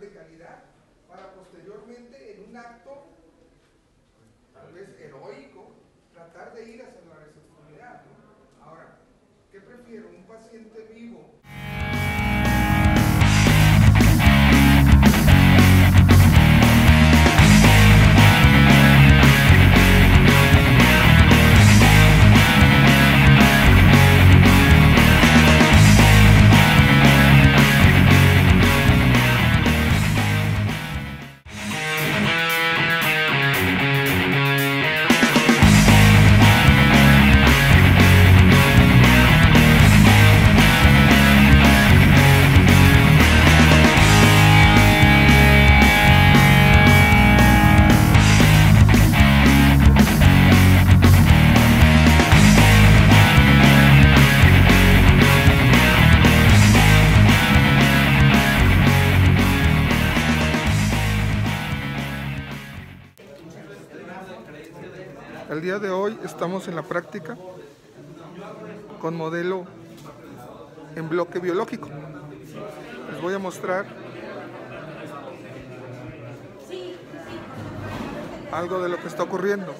de calidad para posteriormente en un acto El día de hoy estamos en la práctica con modelo en bloque biológico. Les voy a mostrar algo de lo que está ocurriendo.